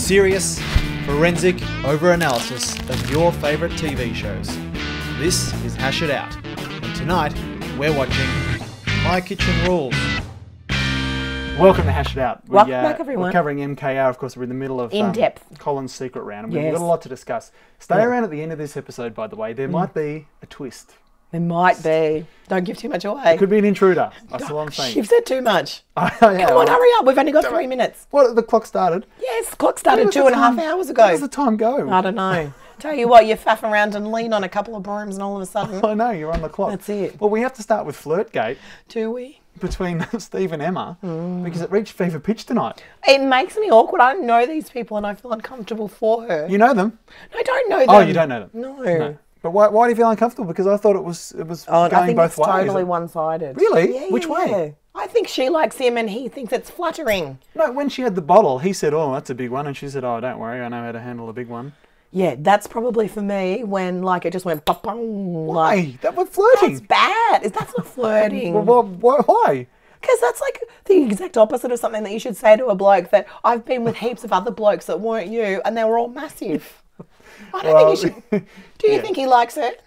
Serious, forensic over-analysis of your favourite TV shows. This is Hash It Out, and tonight we're watching My Kitchen Rules. Welcome to Hash It Out. We, Welcome back, everyone. We're covering MKR, of course. We're in the middle of um, In depth. Colin's secret round, and we've Yes. got a lot to discuss. Stay Yeah. around at the end of this episode, by the way. There might be a twist. There might be. Don't give too much away. It Could be an intruder. That's all I'm saying. You've said too much. yeah, Come on, well, hurry up. We've only got three minutes. What? The clock started. Yes, the clock started two and a half two the and a half time- hours Where ago. does the time go? I don't know. Tell you what, you faff around and lean on a couple of brooms, and all of a sudden, I know you're on the clock. That's it. Well, we have to start with Flirtgate do we? between Steve and Emma Mm. because it reached fever pitch tonight. It makes me awkward. I don't know these people, and I feel uncomfortable for her. You know them? No, I don't know them. Oh, you don't know them? No. No. But why, why do you feel uncomfortable? Because I thought it was it was Oh, going I think both it's ways. totally one-sided. Really? Yeah, Which yeah, way? yeah. I think she likes him, and he thinks it's flattering. No, when she had the bottle, he said, "Oh, that's a big one," and she said, "Oh, don't worry, I know how to handle a big one." Yeah, that's probably for me when like it just went ba-bong, like Why? That was flirting. that's bad. Is That's not flirting. Well, well, why? why? Because that's like the exact opposite of something that you should say to a bloke that I've been with heaps of other blokes that weren't you and they were all massive. I don't Well, think you should. Do you yeah. think he likes it?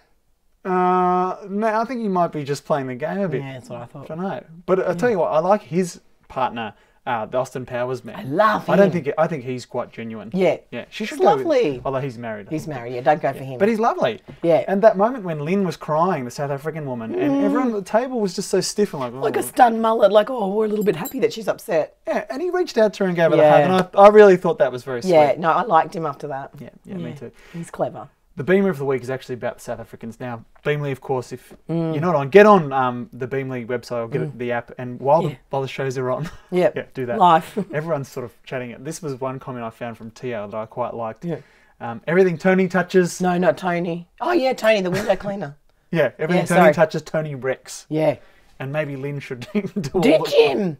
Uh, no, I think he might be just playing the game a bit. Yeah, that's what I thought. I don't know. But i'll tell you what, I like his partner, uh, the Austin Powers man. I love him. I don't think I think he's quite genuine. Yeah. Yeah. She should He's go with- lovely. although he's married. He's married. Yeah, don't go for him. But he's lovely. Yeah. And that moment when Lynne was crying, the South African woman, and everyone at the table was just so stiff and like, oh. Mm. like a stunned mullet, like, oh, we're a little bit happy that she's upset. yeah. And he reached out to her and gave her the hug, and I, I really thought that was very sweet. Yeah, no, I liked him after that. Yeah, yeah, me too. He's clever. The Beamer of the Week is actually about the South Africans. Now, Beamly, of course, if Mm. you're not on, get on um, the Beamly website or get it the app, and while, Yeah. the, while the shows are on, Yep. yeah, do that. Life. Everyone's sort of chatting it. This was one comment I found from Tia that I quite liked. Yeah. Um, everything Tony touches, No, not Tony. Oh, yeah, Tony, the window cleaner. yeah, everything Yeah, Tony sorry. touches, Tony wrecks. Yeah. And maybe Lynne should do the- him.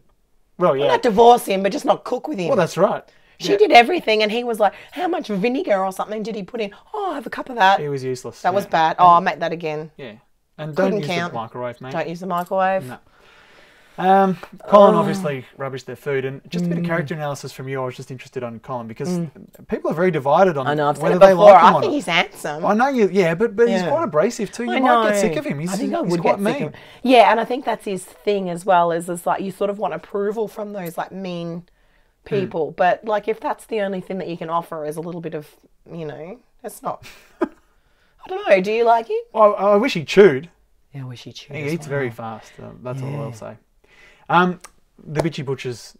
Well, yeah. Not divorce him, but just not cook with him. Well, that's right. She Yeah. did everything, and he was like, "How much vinegar or something did he put in? Oh, I have a cup of that." He was useless. that was bad. Oh, I'll make that again. Yeah. And don't Couldn't use count. the microwave, mate. Don't use the microwave. No. Um, Colin Oh. obviously rubbished their food, and just a Mm. bit of character analysis from you. I was just interested on Colin because people are very divided on I know. I've whether they like him I think he's handsome. I know you, yeah, but but he's quite abrasive too. You I might get sick of him. He's, I think I would quite mean. Yeah, and I think that's his thing as well. Is is like you sort of want approval from those like mean people, Hmm. but like if that's the only thing that you can offer is a little bit of you know, that's not. I don't know. Do you like it? I, I wish he chewed. Yeah, I wish he chewed. He eats very fast. Uh, that's all I'll say. Um, the Bitchy Butchers,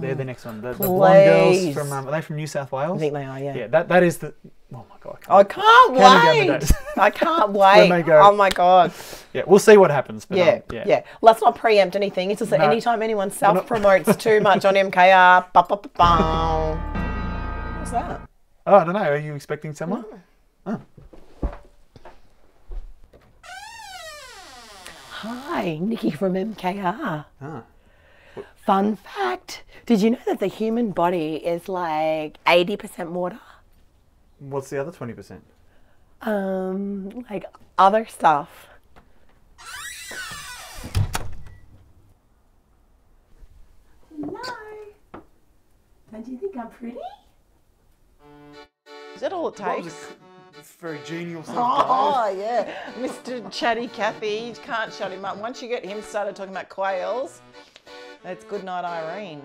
they're the next one. The, the blonde girls from um, are they from New South Wales? I think they are. Yeah. Yeah, that that is the. Oh my god. I can't down the wait. I can't wait. they go. Oh my god. Yeah, we'll see what happens. But, Yeah, um, yeah, Let's not preempt anything. It's just that No. anytime anyone self promotes too much on MKR, ba, ba, ba, ba. what's that? Oh, I don't know. Are you expecting someone? Hi, Nikki from MKR. Ah. Fun fact: Did you know that the human body is like eighty percent water? What's the other twenty percent? Um, like other stuff. Don't you think I'm pretty? Is that all it takes? very genial. Oh yeah, Mr. Chatty Cathy, you can't shut him up. Once you get him started talking about quails, that's good night, Irene.